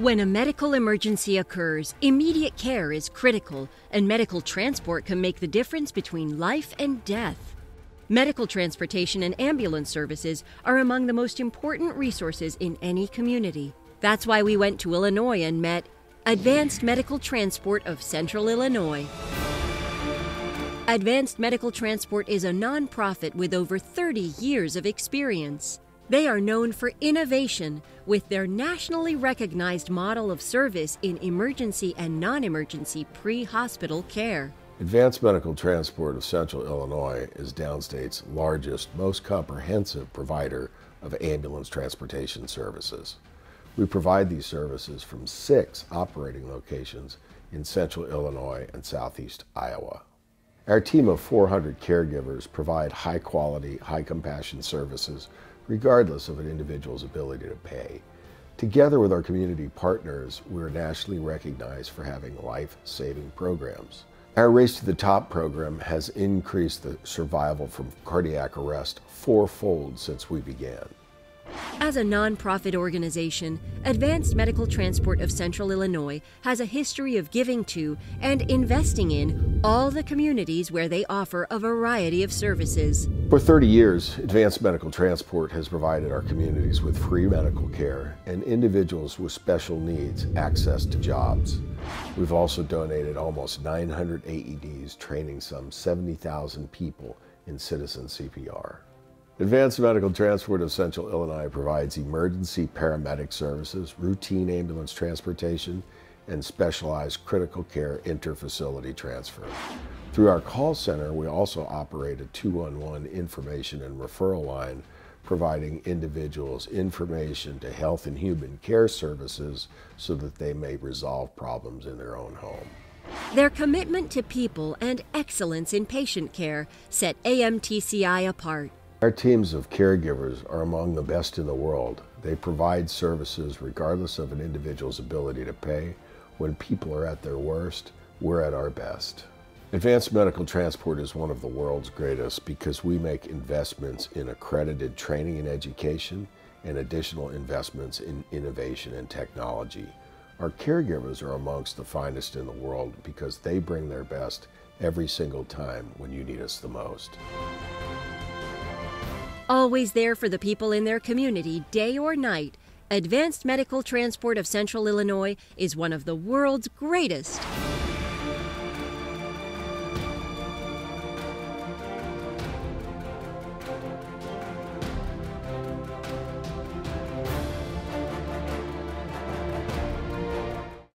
When a medical emergency occurs, immediate care is critical, and medical transport can make the difference between life and death. Medical transportation and ambulance services are among the most important resources in any community. That's why we went to Illinois and met Advanced Medical Transport of Central Illinois. Advanced Medical Transport is a nonprofit with over 30 years of experience. They are known for innovation with their nationally recognized model of service in emergency and non emergency pre hospital care. Advanced Medical Transport of Central Illinois is Downstate's largest, most comprehensive provider of ambulance transportation services. We provide these services from six operating locations in central Illinois and southeast Iowa. Our team of 400 caregivers provide high quality, high compassion services regardless of an individual's ability to pay. Together with our community partners, we're nationally recognized for having life saving programs. Our Race to the Top program has increased the survival from cardiac arrest fourfold since we began. As a nonprofit organization, Advanced Medical Transport of Central Illinois has a history of giving to and investing in all the communities where they offer a variety of services. For 30 years, Advanced Medical Transport has provided our communities with free medical care and individuals with special needs access to jobs. We've also donated almost 900 AEDs, training some 70,000 people in citizen CPR. Advanced Medical Transport of Central Illinois provides emergency paramedic services, routine ambulance transportation, and specialized critical care interfacility transfer. Through our call center, we also operate a 211 information and referral line providing individuals information to health and human care services so that they may resolve problems in their own home. Their commitment to people and excellence in patient care set AMTCI apart. Our teams of caregivers are among the best in the world. They provide services regardless of an individual's ability to pay. When people are at their worst, we're at our best. Advanced Medical Transport is one of the world's greatest because we make investments in accredited training and education and additional investments in innovation and technology. Our caregivers are amongst the finest in the world because they bring their best every single time when you need us the most. Always there for the people in their community, day or night, Advanced Medical Transport of Central Illinois is one of the world's greatest.